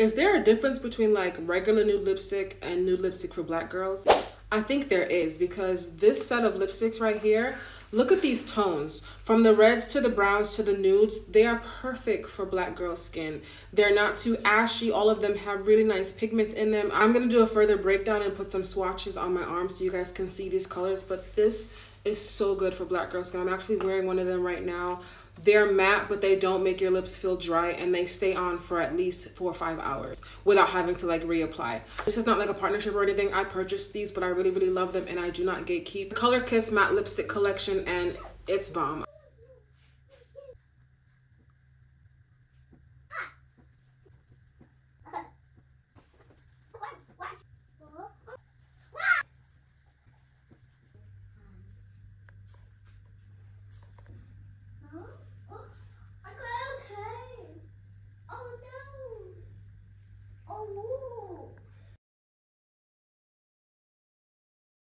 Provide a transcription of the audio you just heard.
Is there a difference between like regular nude lipstick and nude lipstick for black girls? I think there is because this set of lipsticks right here, look at these tones. From the reds to the browns to the nudes, they are perfect for black girl skin. They're not too ashy. All of them have really nice pigments in them. I'm gonna do a further breakdown and put some swatches on my arm so you guys can see these colors, but this is so good for black girl skin. I'm actually wearing one of them right now. They're matte, but they don't make your lips feel dry and they stay on for at least four or five hours without having to like reapply. This is not like a partnership or anything. I purchased these, but I really, really love them and I do not gatekeep. Color Kiss Matte Lipstick Collection and it's bomb.